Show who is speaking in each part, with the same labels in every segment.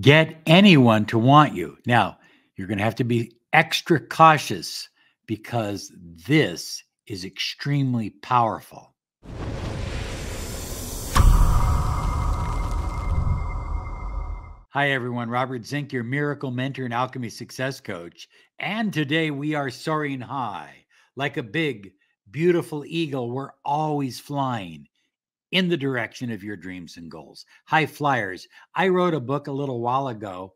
Speaker 1: get anyone to want you. Now, you're going to have to be extra cautious because this is extremely powerful. Hi, everyone. Robert Zink, your miracle mentor and alchemy success coach. And today we are soaring high like a big, beautiful eagle. We're always flying in the direction of your dreams and goals. High flyers. I wrote a book a little while ago,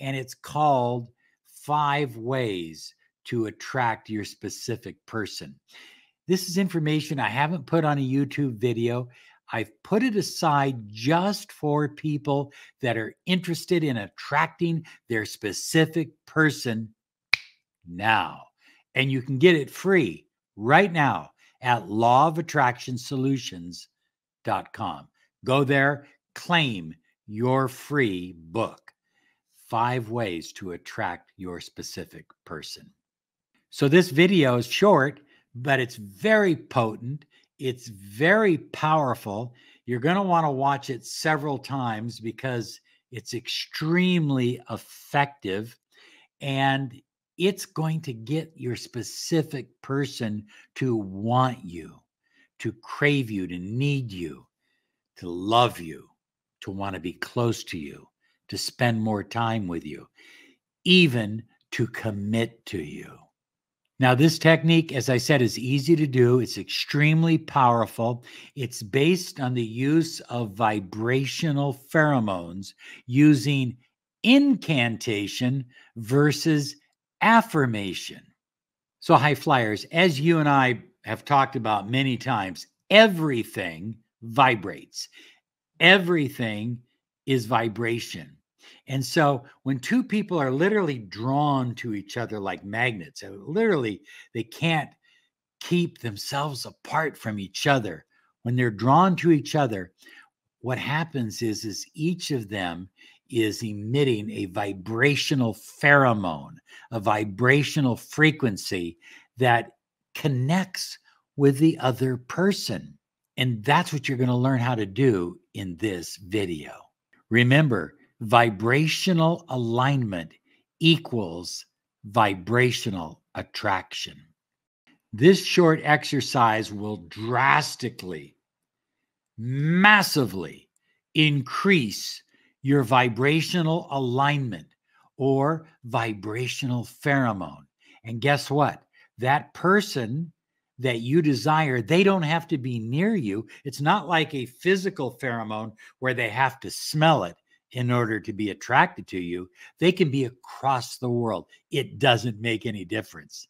Speaker 1: and it's called Five Ways to Attract Your Specific Person. This is information I haven't put on a YouTube video. I've put it aside just for people that are interested in attracting their specific person now. And you can get it free right now at lawofattractionsolutions.com. Go there, claim your free book Five Ways to Attract Your Specific Person. So, this video is short, but it's very potent it's very powerful. You're going to want to watch it several times because it's extremely effective and it's going to get your specific person to want you, to crave you, to need you, to love you, to want to be close to you, to spend more time with you, even to commit to you. Now, this technique, as I said, is easy to do. It's extremely powerful. It's based on the use of vibrational pheromones using incantation versus affirmation. So, high flyers, as you and I have talked about many times, everything vibrates, everything is vibration. And so when two people are literally drawn to each other like magnets, literally they can't keep themselves apart from each other. When they're drawn to each other, what happens is is each of them is emitting a vibrational pheromone, a vibrational frequency that connects with the other person. And that's what you're going to learn how to do in this video. Remember, vibrational alignment equals vibrational attraction. This short exercise will drastically, massively increase your vibrational alignment or vibrational pheromone. And guess what? That person that you desire, they don't have to be near you. It's not like a physical pheromone where they have to smell it in order to be attracted to you, they can be across the world. It doesn't make any difference.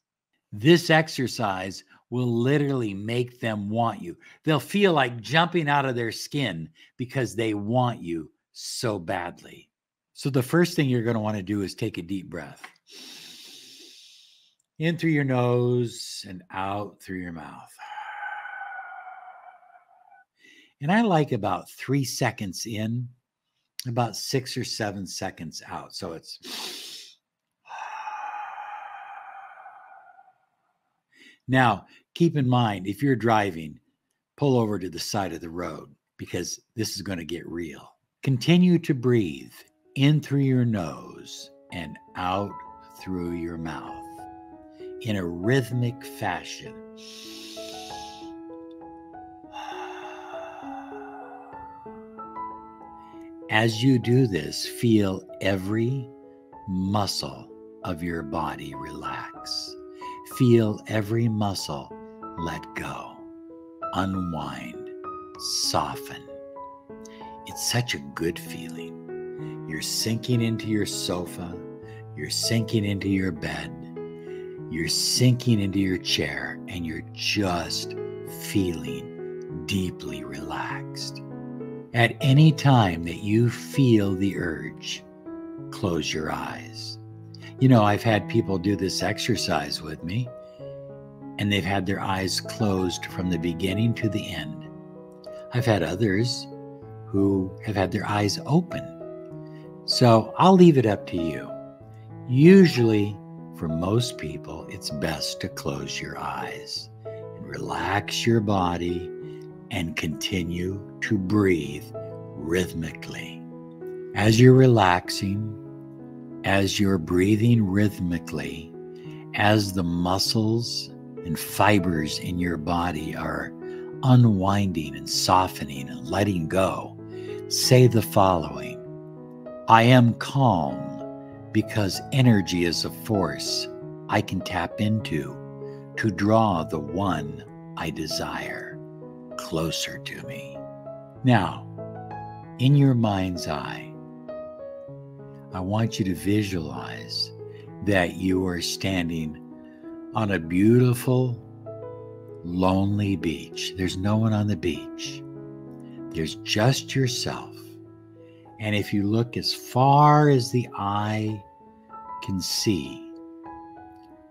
Speaker 1: This exercise will literally make them want you. They'll feel like jumping out of their skin because they want you so badly. So, the first thing you're going to want to do is take a deep breath in through your nose and out through your mouth. And I like about three seconds in about six or seven seconds out. So it's now keep in mind if you're driving, pull over to the side of the road because this is going to get real. Continue to breathe in through your nose and out through your mouth in a rhythmic fashion. As you do this, feel every muscle of your body relax. Feel every muscle let go, unwind, soften. It's such a good feeling. You're sinking into your sofa, you're sinking into your bed, you're sinking into your chair, and you're just feeling deeply relaxed. At any time that you feel the urge, close your eyes. You know, I've had people do this exercise with me, and they've had their eyes closed from the beginning to the end. I've had others who have had their eyes open. So I'll leave it up to you. Usually, for most people, it's best to close your eyes and relax your body and continue to breathe rhythmically. As you're relaxing, as you're breathing rhythmically, as the muscles and fibers in your body are unwinding and softening and letting go, say the following I am calm because energy is a force I can tap into to draw the one I desire closer to me. Now, in your mind's eye, I want you to visualize that you are standing on a beautiful, lonely beach. There's no one on the beach, there's just yourself. And if you look as far as the eye can see,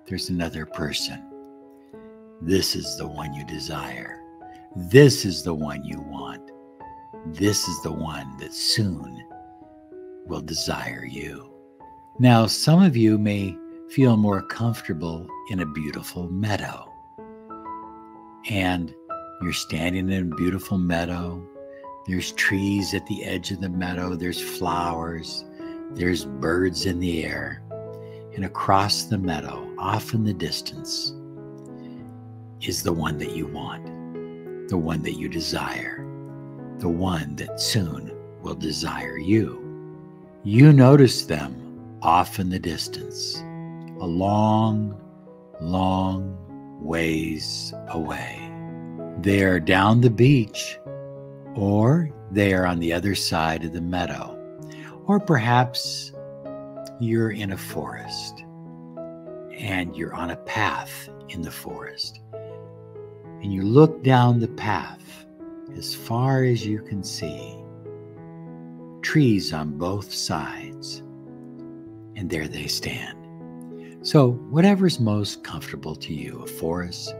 Speaker 1: there's another person. This is the one you desire. This is the one you want. This is the one that soon will desire you. Now, some of you may feel more comfortable in a beautiful meadow. And you're standing in a beautiful meadow. There's trees at the edge of the meadow, there's flowers, there's birds in the air. And across the meadow, off in the distance, is the one that you want, the one that you desire, the one that soon will desire you. You notice them off in the distance, a long, long ways away. They are down the beach, or they are on the other side of the meadow, or perhaps you're in a forest and you're on a path in the forest. And you look down the path as far as you can see, trees on both sides and there they stand. So, whatever's most comfortable to you a forest,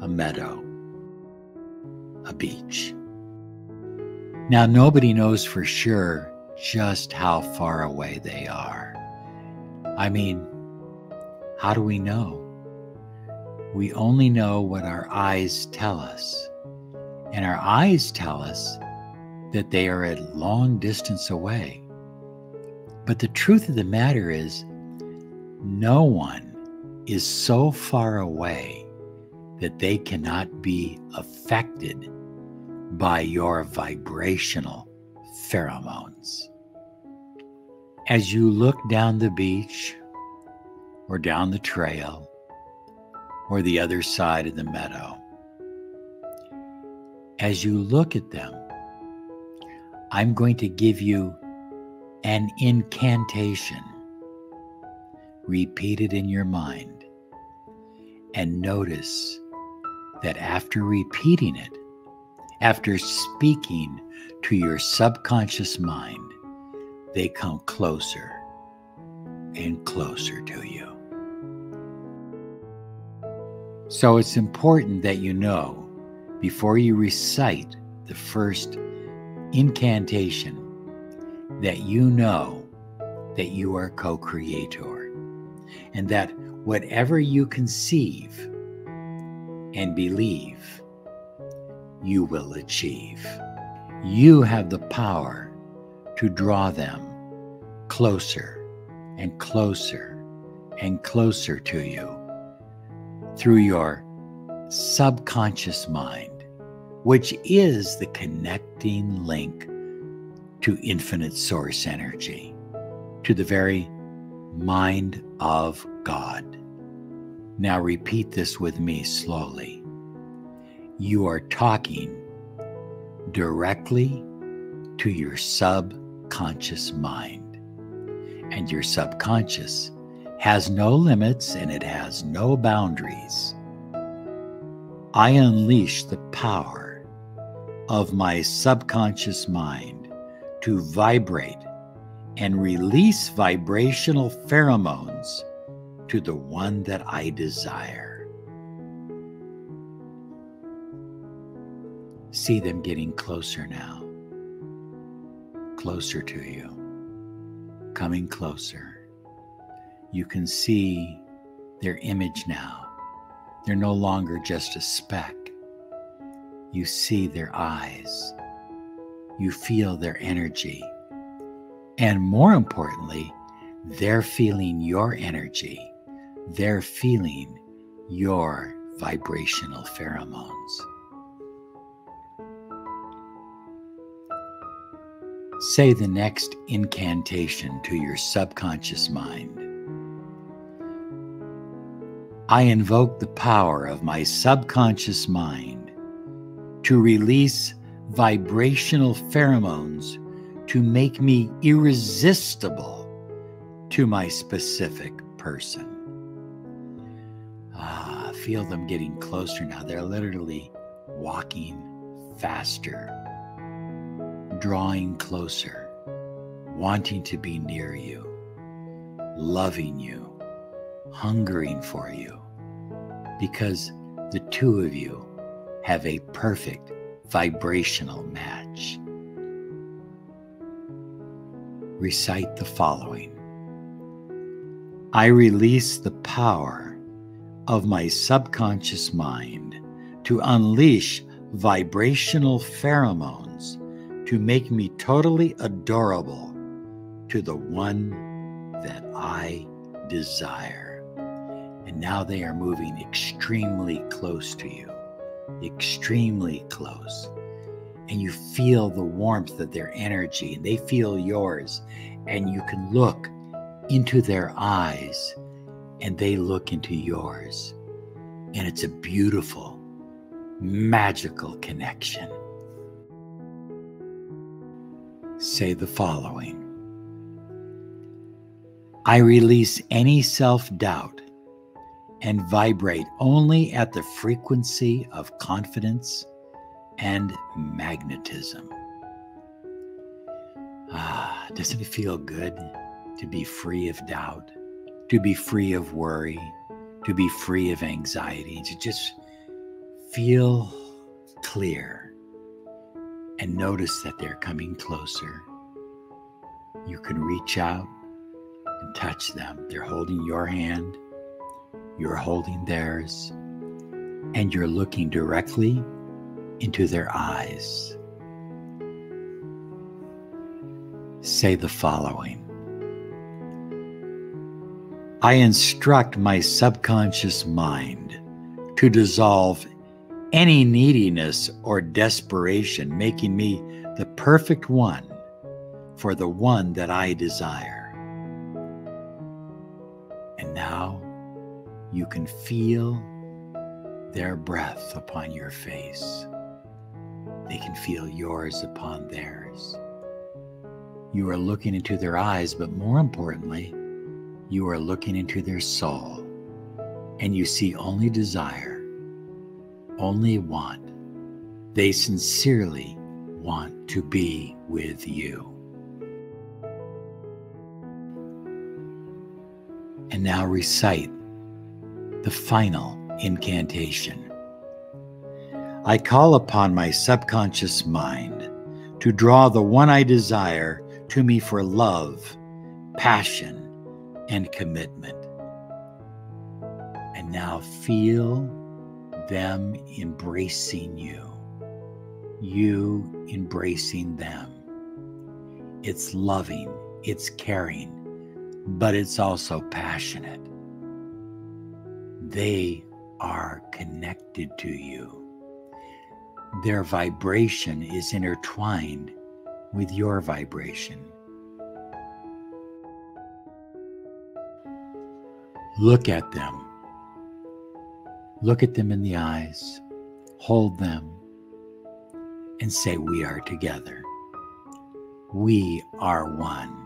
Speaker 1: a meadow, a beach. Now, nobody knows for sure just how far away they are. I mean, how do we know? We only know what our eyes tell us. And our eyes tell us that they are at long distance away. But the truth of the matter is, no one is so far away that they cannot be affected by your vibrational pheromones. As you look down the beach or down the trail or the other side of the meadow, as you look at them, I'm going to give you an incantation. Repeat it in your mind and notice that after repeating it, after speaking to your subconscious mind, they come closer and closer to you. So it's important that you know before you recite the first incantation that you know that you are co creator and that whatever you conceive and believe, you will achieve. You have the power to draw them closer and closer and closer to you through your subconscious mind, which is the connecting link to infinite source energy, to the very mind of God. Now repeat this with me slowly. You are talking directly to your subconscious mind. And your subconscious has no limits and it has no boundaries. I unleash the power of my subconscious mind to vibrate and release vibrational pheromones to the one that I desire. See them getting closer now, closer to you, coming closer. You can see their image now. They're no longer just a speck. You see their eyes you feel their energy And more importantly, they're feeling your energy. They're feeling your vibrational pheromones. Say the next incantation to your subconscious mind. I invoke the power of my subconscious mind to release vibrational pheromones to make me irresistible to my specific person. Feel them getting closer now. They're literally walking faster drawing closer, wanting to be near you, loving you, hungering for you, because the two of you have a perfect vibrational match. Recite the following I release the power of my subconscious mind to unleash vibrational pheromones to make me totally adorable to the one that I desire. And now they are moving extremely close to you, extremely close. And you feel the warmth of their energy, and they feel yours. And you can look into their eyes, and they look into yours. And it's a beautiful, magical connection. say the following I release any self doubt and vibrate only at the frequency of confidence and magnetism. Ah, doesn't it feel good to be free of doubt, to be free of worry, to be free of anxiety, to just feel clear? and notice that they're coming closer. You can reach out and touch them. They're holding your hand, you're holding theirs, and you're looking directly into their eyes. Say the following I instruct my subconscious mind to dissolve any neediness or desperation, making me the perfect one for the one that I desire. And now you can feel their breath upon your face. They can feel yours upon theirs. You are looking into their eyes, but more importantly, you are looking into their soul, and you see only desire only want. They sincerely want to be with you. And now recite the final incantation. I call upon my subconscious mind to draw the one I desire to me for love, passion, and commitment. And now feel them embracing you, you embracing them. It's loving, it's caring, but it's also passionate. They are connected to you. Their vibration is intertwined with your vibration. Look at them Look at them in the eyes, hold them, and say, We are together. We are one.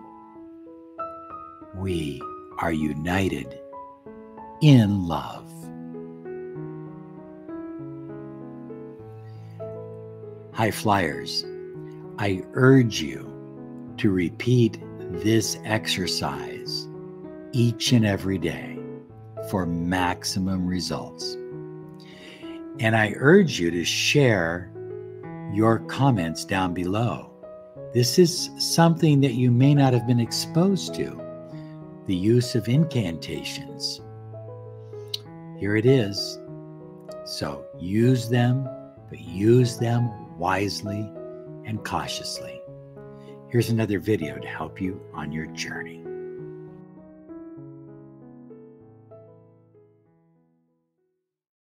Speaker 1: We are united in love. High flyers, I urge you to repeat this exercise each and every day for maximum results. And I urge you to share your comments down below. This is something that you may not have been exposed to the use of incantations. Here it is. So use them, but use them wisely and cautiously. Here's another video to help you on your journey.